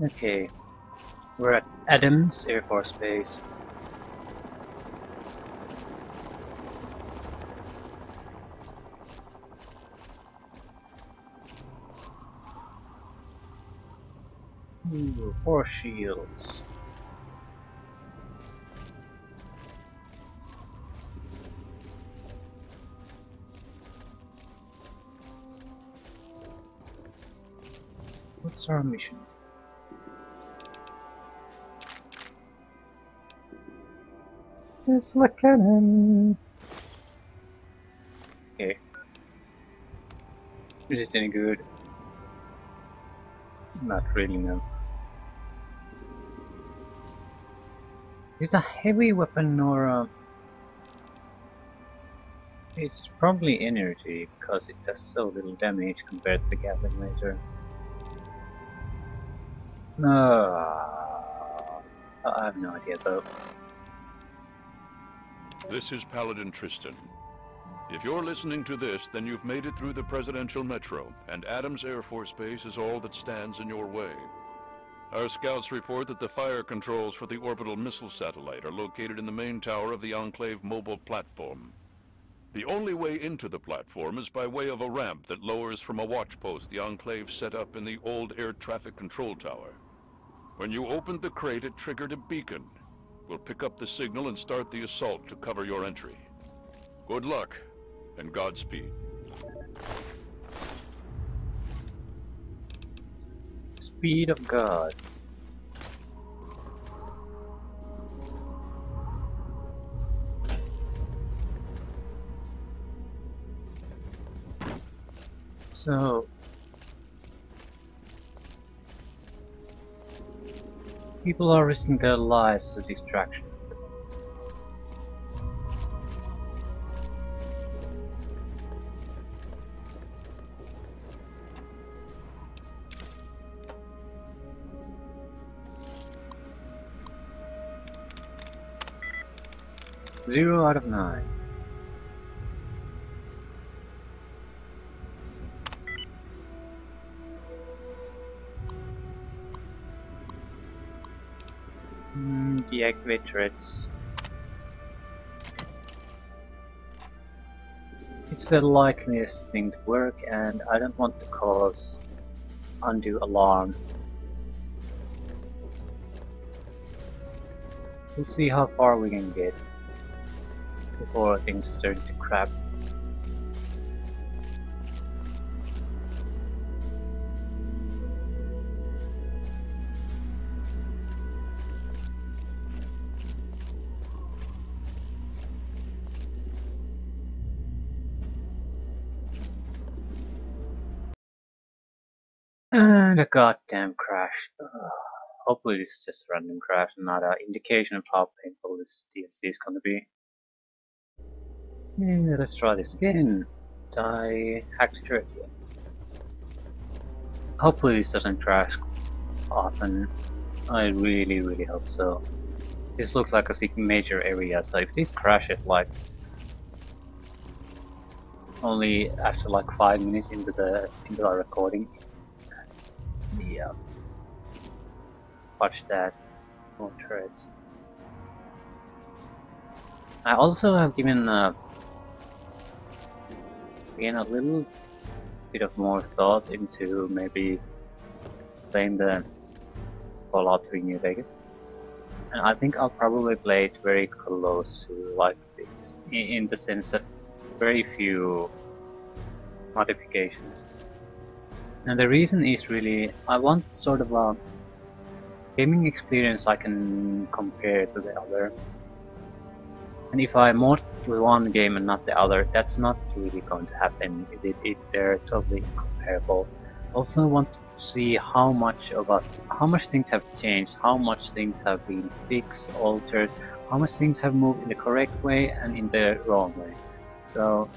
Okay, we're at Adams Air Force Base. Ooh, four shields. What's our mission? Tesla cannon. Okay. Is it any good? Not really, no. Is it a heavy weapon or a... It's probably energy, because it does so little damage compared to the Gatling laser. No, I have no idea though. This is Paladin Tristan. If you're listening to this, then you've made it through the Presidential Metro, and Adams Air Force Base is all that stands in your way. Our scouts report that the fire controls for the orbital missile satellite are located in the main tower of the Enclave mobile platform. The only way into the platform is by way of a ramp that lowers from a watch post the Enclave set up in the old air traffic control tower. When you opened the crate, it triggered a beacon, We'll pick up the signal and start the assault to cover your entry. Good luck, and Godspeed. Speed of God. So, People are risking their lives as a distraction. Zero out of nine. Deactivate turrets. It's the likeliest thing to work and I don't want to cause undue alarm. We'll see how far we can get before things start to crap. Uh, and a goddamn crash. Hopefully this is just a random crash and not an indication of how painful this DLC is gonna be. Let's try this again. Die hacked turret. Hopefully this doesn't crash often. I really, really hope so. This looks like a major area, so if this crashes like only after like five minutes into the into our recording, yeah. Watch that. More turrets. I also have given uh, again a little bit of more thought into maybe playing the Fallout 3 New Vegas. And I think I'll probably play it very close to like this, in, in the sense that very few modifications. And the reason is really, I want sort of a gaming experience I can compare to the other. And if I mod with one game and not the other, that's not really going to happen, is it? If they're totally incomparable. Also want to see how much of a, how much things have changed, how much things have been fixed, altered, how much things have moved in the correct way and in the wrong way. So,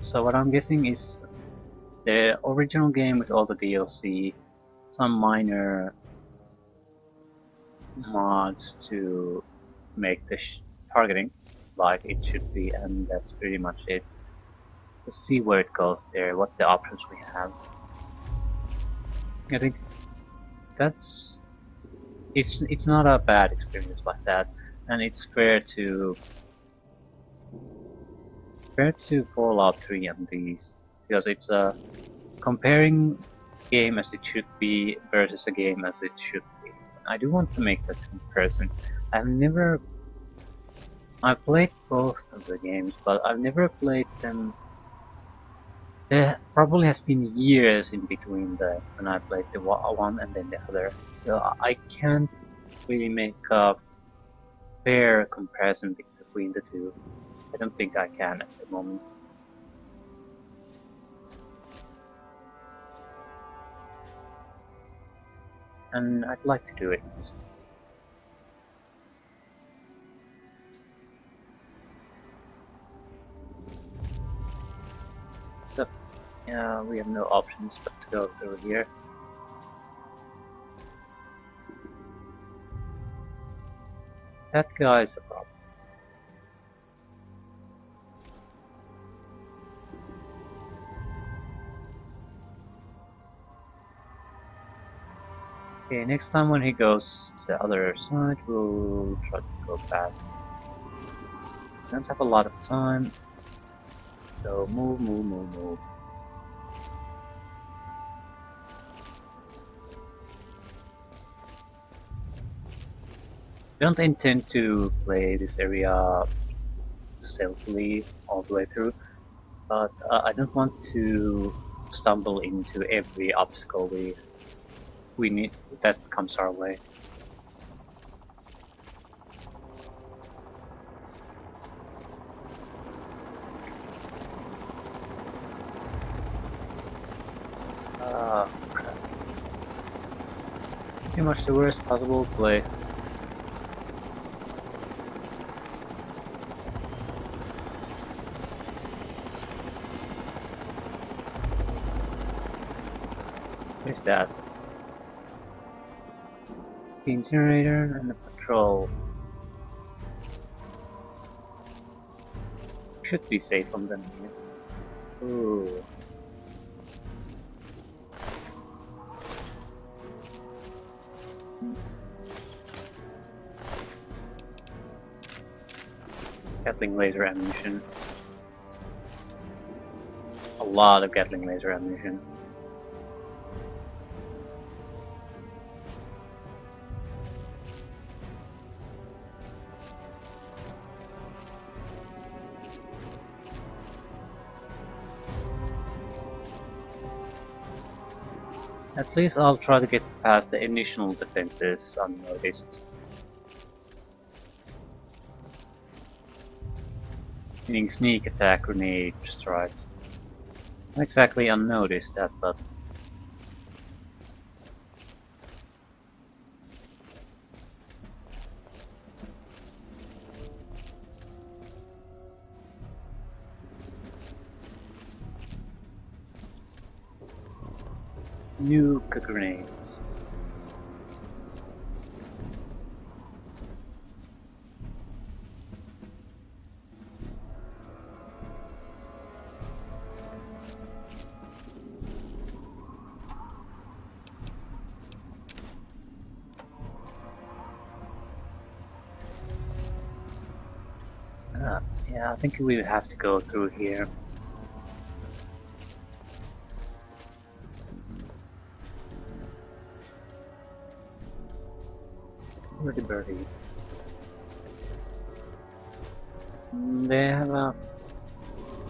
so what I'm guessing is the original game with all the DLC, some minor mods to make the targeting like it should be, and that's pretty much it. Let's see where it goes there, what the options we have. I think that's it's it's not a bad experience like that, and it's fair to fair to Fallout 3 and these because it's a comparing game as it should be versus a game as it should be. I do want to make that comparison. I've never I've played both of the games, but I've never played them. There probably has been years in between the when I played the one and then the other, so I can't really make a fair comparison between the two. I don't think I can at the moment. And I'd like to do it. So, yeah, we have no options but to go through here. That guy is a problem. Okay, next time when he goes to the other side, we'll try to go fast. We don't have a lot of time, so move, move, move, move. don't intend to play this area stealthily all the way through, but uh, I don't want to stumble into every obstacle we we need that comes our way. Ah. Pretty much the worst possible place. What is that? The incinerator and the patrol. Should be safe from them here. Ooh. Gatling laser ammunition. A lot of Gatling laser ammunition. At least I'll try to get past the initial defenses unnoticed. Meaning sneak attack, grenade strikes. Not exactly unnoticed that, but nuke grenades. Uh, yeah, I think we would have to go through here. Mm, They have a,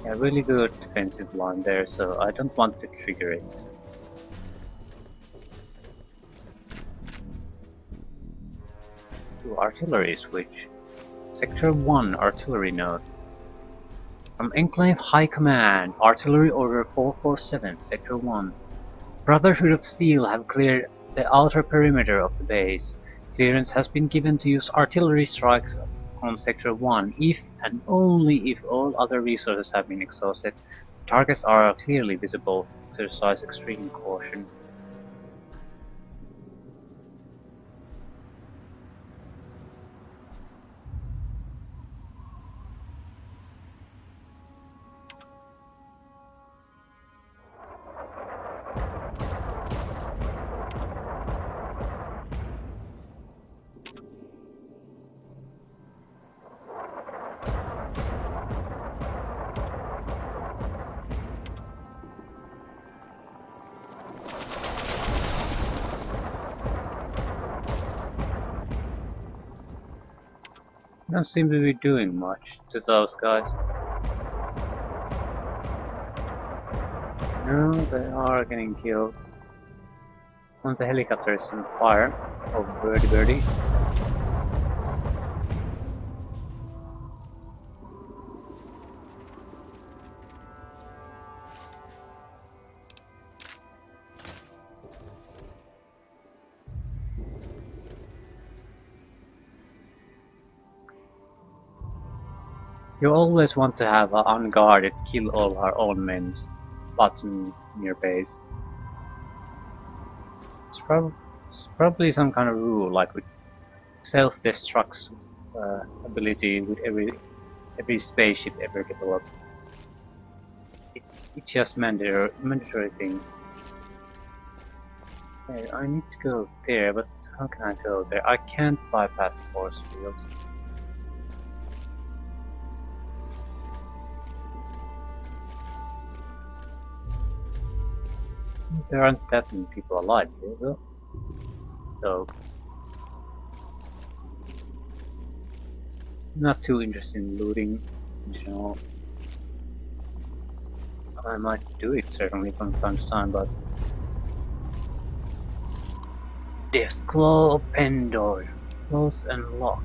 a really good defensive line there, so I don't want to trigger it. To artillery switch. Sector 1 artillery node. From Enclave High Command, Artillery Order 447, Sector 1. Brotherhood of Steel have cleared the outer perimeter of the base. Clearance has been given to use artillery strikes on Sector 1 if and only if all other resources have been exhausted. Targets are clearly visible. Exercise extreme caution. Seem to be doing much to those guys. No, they are getting killed. One the helicopter is on fire. Oh, birdie birdie. You always want to have an unguarded kill all our own men button near base. It's, prob it's probably some kind of rule, like with self-destruct uh, ability with every every spaceship ever developed. It, it's just mandatory, mandatory thing. Okay, I need to go there, but how can I go there? I can't bypass the force fields. There aren't that many people alive here, though. So, not too interested in looting in general. I might do it certainly from time to time, but Deathclaw door. Close and lock.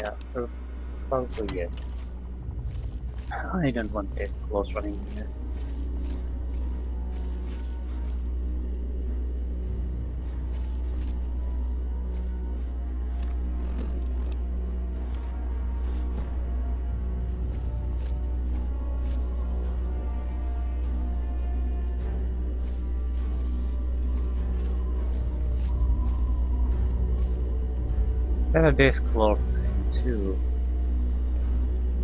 Yeah, probably yes. I don't want this close running here. A Deathclaw too.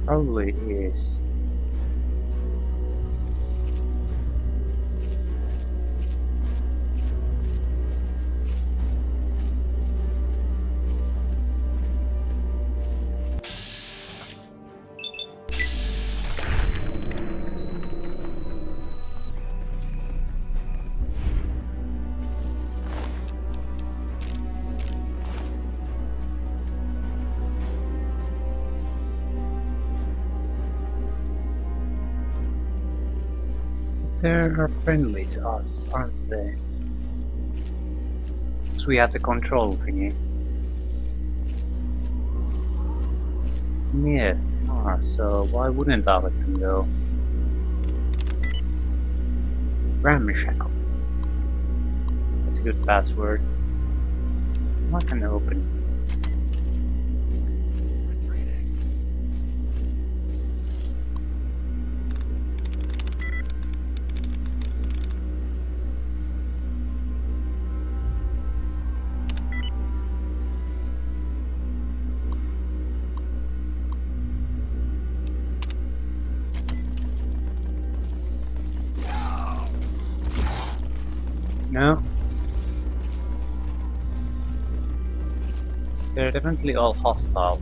Probably is. They're friendly to us, aren't they? So we have the control thingy. Yes, are, so why wouldn't I let them go? Ramshackle. That's a good password. What can I open? No. They're definitely all hostile.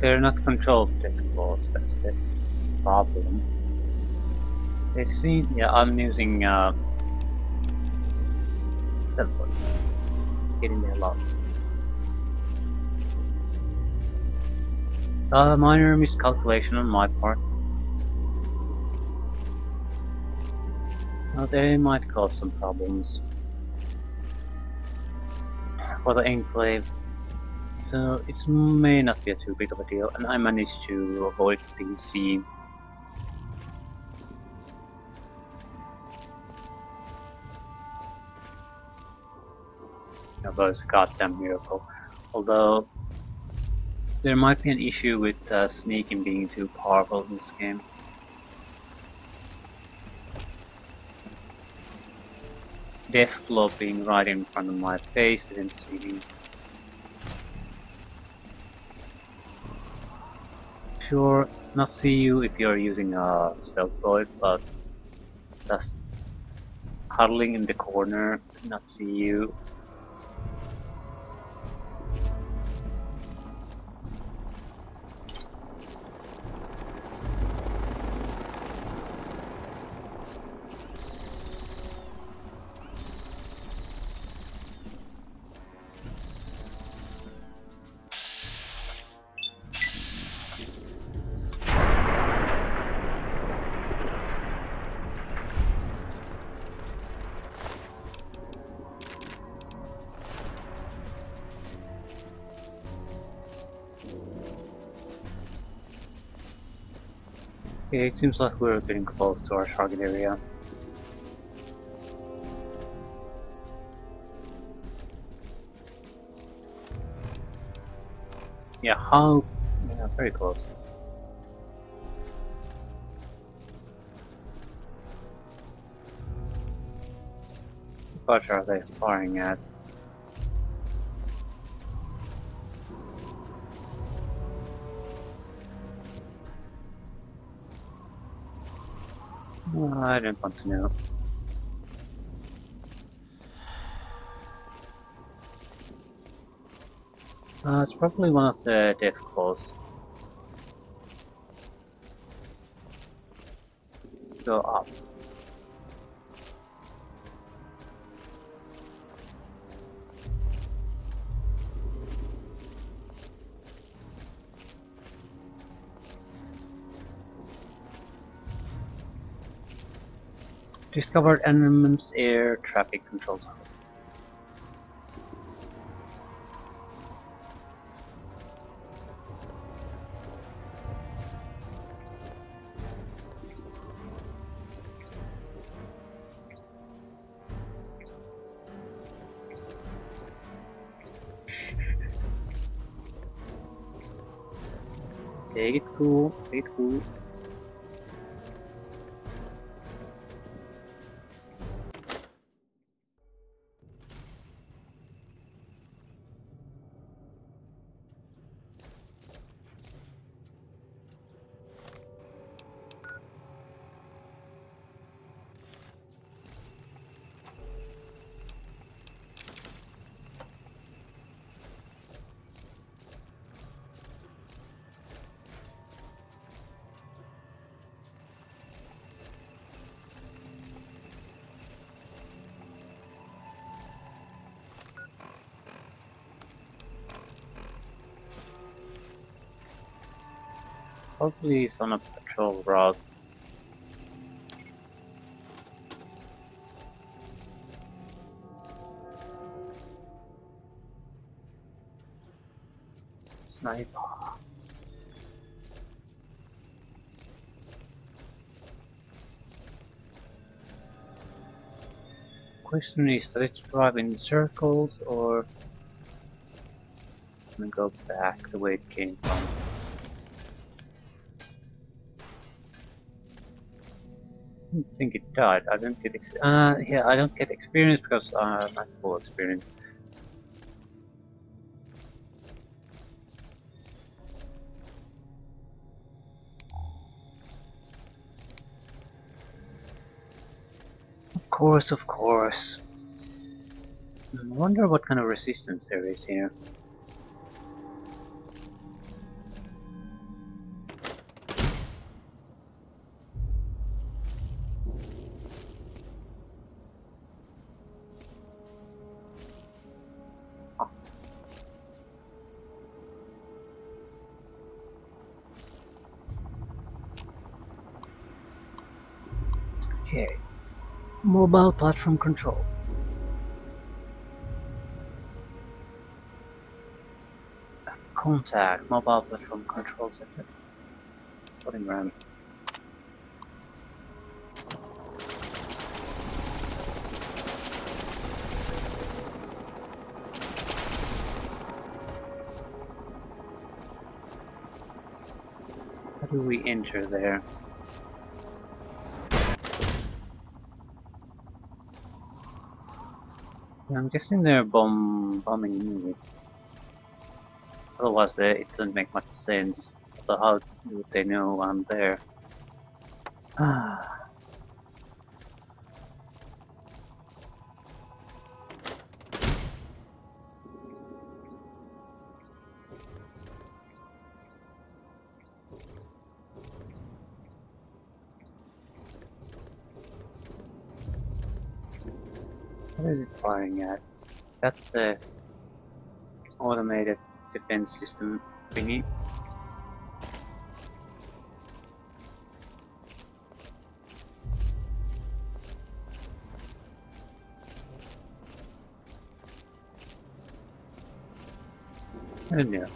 They're not controlled Deathclaws, that's the problem. They seem, yeah, I'm using uh, Stanford. Getting there a. Uh, minor miscalculation on my part. Now they might cause some problems for the enclave. So it may not be a too big of a deal, and I managed to avoid being That was a goddamn miracle. Although, there might be an issue with uh, sneaking being too powerful in this game. Deathclaw being right in front of my face didn't see me. Sure, not see you if you're using a stealth droid, but just huddling in the corner, not see you Okay, it seems like we're getting close to our target area. Yeah, how... Yeah, very close. What are they firing at? I don't want to know. Uh, it's probably one of the Deathclaws. Go up. Discovered enemy's air traffic control tower. Take it cool, take it cool. Probably he's on a patrol route. Sniper. Question is, did it drive in circles or I'm gonna go back the way it came from? Think it died. I don't get ex uh yeah I don't get experience because uh, I'm full experience. Of course, of course. I wonder what kind of resistance there is here. Mobile platform control. Contact. Mobile platform control center. Putting around. How do we enter there? I'm guessing they're bomb bombing me. Otherwise, it doesn't make much sense. So how would they know I'm there? Ah. What is it firing at? That's the automated defense system thingy. Oh, I don't.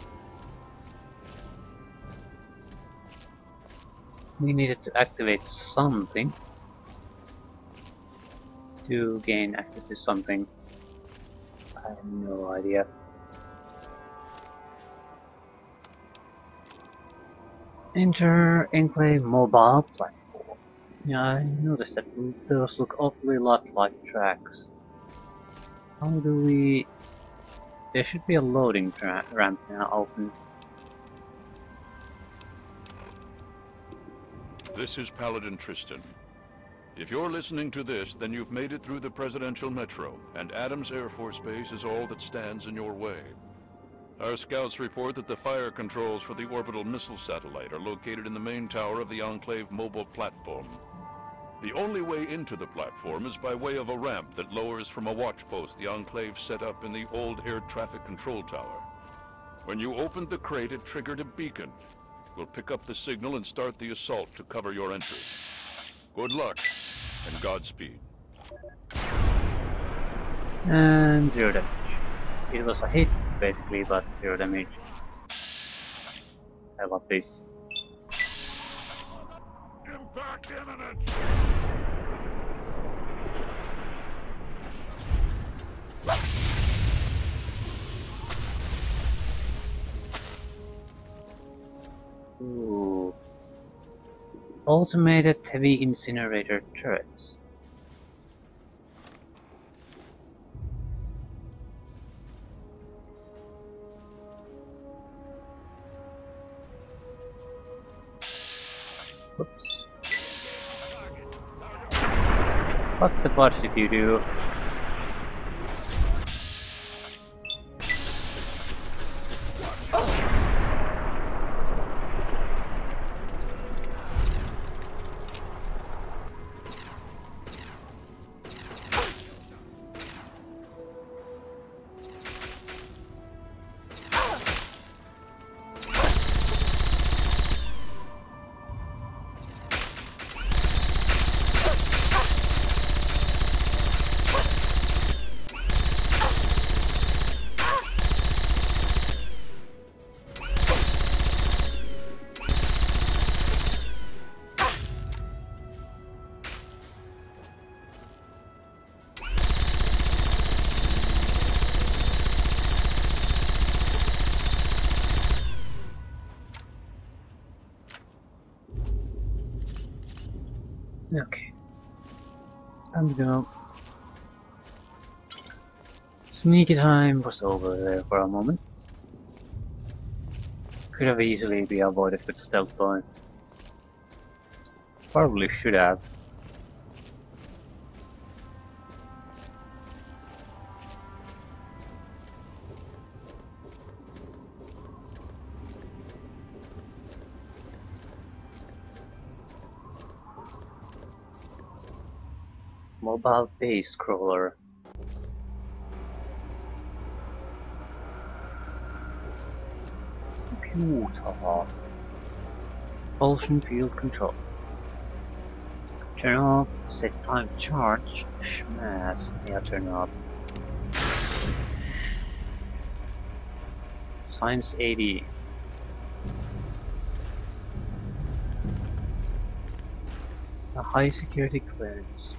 We needed to activate something to gain access to something. I have no idea. Enter Enclave mobile platform. Yeah, I noticed that those look awfully lot like tracks. How do we... There should be a loading ramp now open. This is Paladin Tristan. If you're listening to this, then you've made it through the Presidential Metro, and Adams Air Force Base is all that stands in your way. Our scouts report that the fire controls for the orbital missile satellite are located in the main tower of the Enclave mobile platform. The only way into the platform is by way of a ramp that lowers from a watch post the Enclave set up in the old air traffic control tower. When you opened the crate, it triggered a beacon. We'll pick up the signal and start the assault to cover your entry. Good luck, and Godspeed. And zero damage. It was a hit, basically, but zero damage. I love this. Impact imminent! Automated heavy incinerator turrets. Oops. What the fuck did you do? Time to go. Sneaky time was over there for a moment. Could have easily been avoided with stealth boy. Probably should have. Mobile base crawler. Computer. Propulsion field control. Turn off, set time charge, smash, yeah turn off. Science 80. A high security clearance.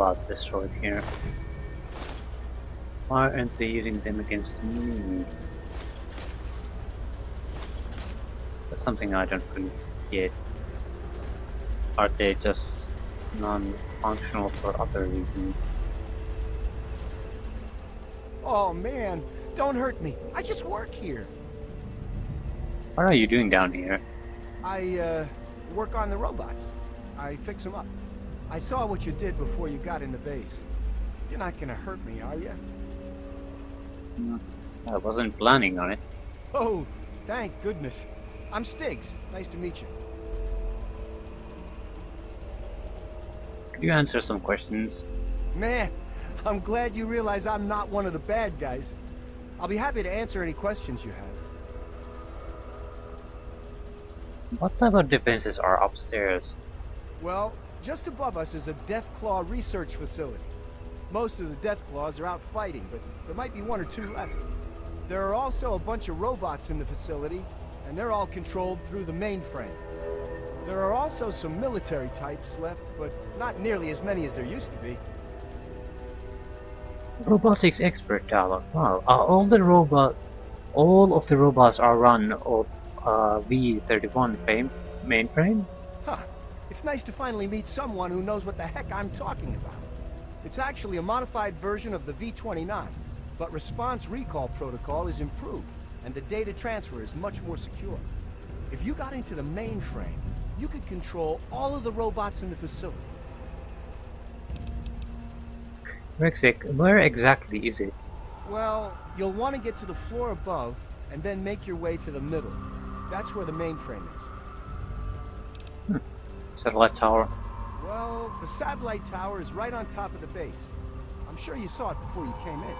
Robots destroyed here? Why aren't they using them against me? That's something I don't really get. Are they just non-functional for other reasons? Oh man, don't hurt me. I just work here. What are you doing down here? I, uh, work on the robots. I fix them up. I saw what you did before you got in the base. You're not gonna hurt me, are you? No, I wasn't planning on it. Oh, thank goodness. I'm Stiggs. Nice to meet you. Could you answer some questions? Man, I'm glad you realize I'm not one of the bad guys. I'll be happy to answer any questions you have. What type of defenses are upstairs? Well, just above us is a Deathclaw research facility. Most of the Deathclaws are out fighting, but there might be one or two left. There are also a bunch of robots in the facility, and they're all controlled through the mainframe. There are also some military types left, but not nearly as many as there used to be. Robotics expert dialogue. Wow, are all the robot, all of the robots are run of uh, V31 frame mainframe? It's nice to finally meet someone who knows what the heck I'm talking about. It's actually a modified version of the V29, but response recall protocol is improved, and the data transfer is much more secure. If you got into the mainframe, you could control all of the robots in the facility. Rexic, where exactly is it? Well, you'll want to get to the floor above, and then make your way to the middle. That's where the mainframe is. Satellite tower. Well, the satellite tower is right on top of the base. I'm sure you saw it before you came in.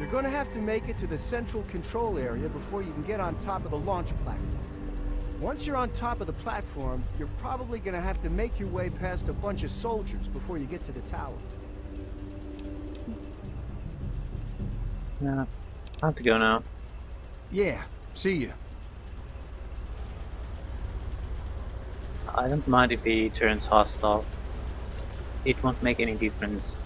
You're gonna have to make it to the central control area before you can get on top of the launch platform. Once you're on top of the platform, you're probably gonna have to make your way past a bunch of soldiers before you get to the tower. Yeah, I have to go now. Yeah, see you. I don't mind if he turns hostile. It won't make any difference.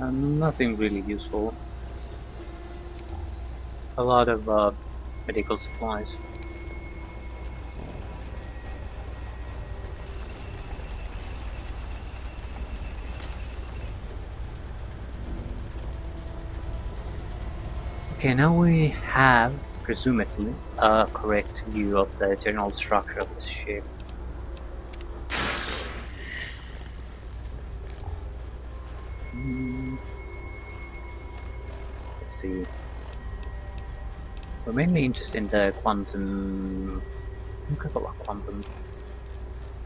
Uh, nothing really useful. A lot of uh, medical supplies. Okay, now we have, presumably, a correct view of the general structure of the ship. We're mainly interested in quantum. A couple of quantum.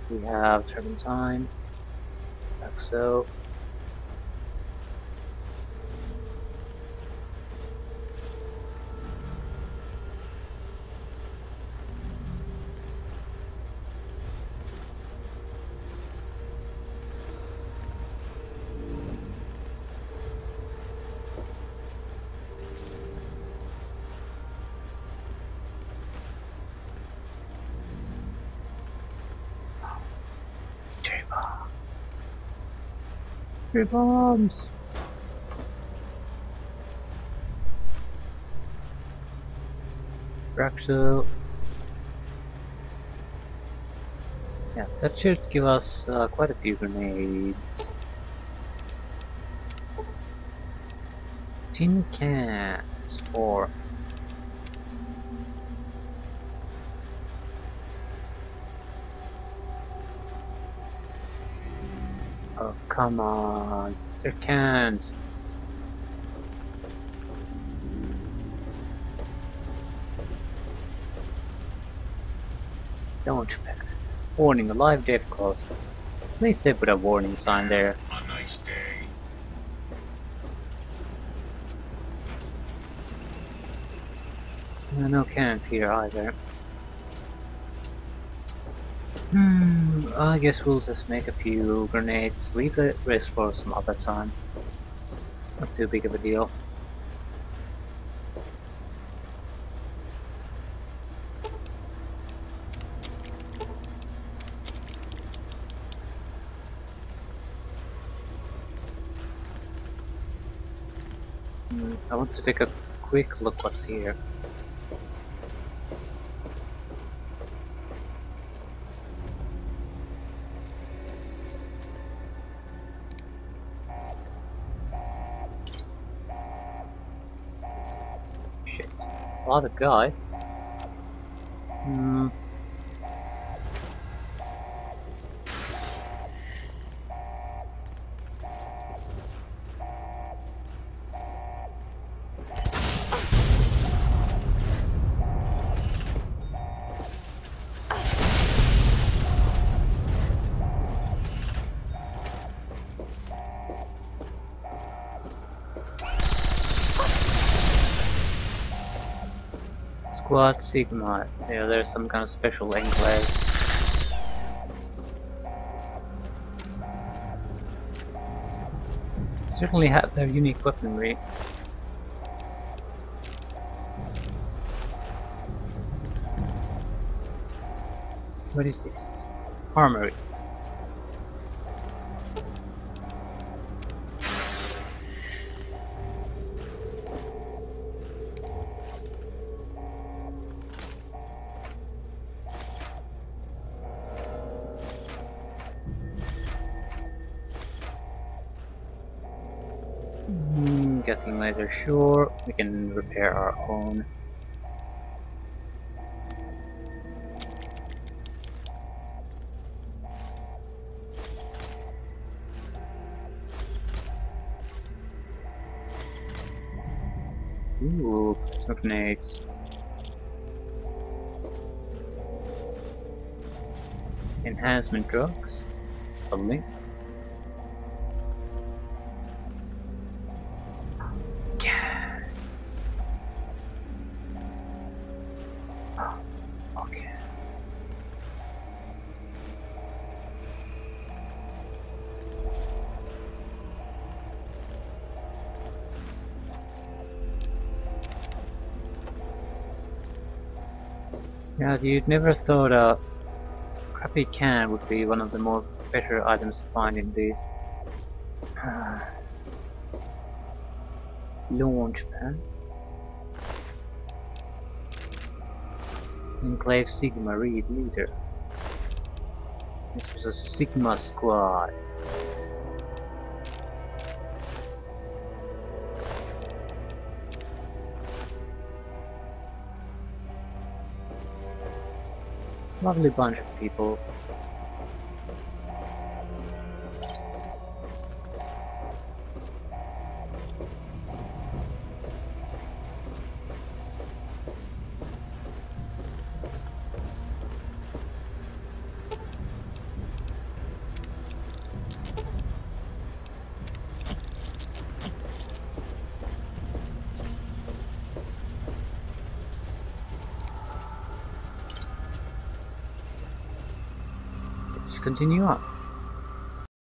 We have turpentine, like so. Cherry bomb. Bombs. Raxo. Yeah, that should give us uh, quite a few grenades. Tin cans for Oh, come on. They're cans. Don't you Warning, a live Deathclaws. At least they put a warning sign there. A nice day. No cans here either. Hmm, I guess we'll just make a few grenades, leave the rest for some other time. Not too big of a deal. Hmm, I want to take a quick look what's here. Of guys. Hmm. Squad Sigma. Yeah, there's some kind of special enclave. Certainly have their unique weaponry. What is this? Armory. Getting laser sure, we can repair our own. Ooh, smoke grenades. Enhancement drugs. Lovely. You'd never thought a crappy can would be one of the more better items to find in these. Launch pad. Enclave Sigma Reed leader. This was a Sigma squad. Lovely bunch of people. Let's continue on.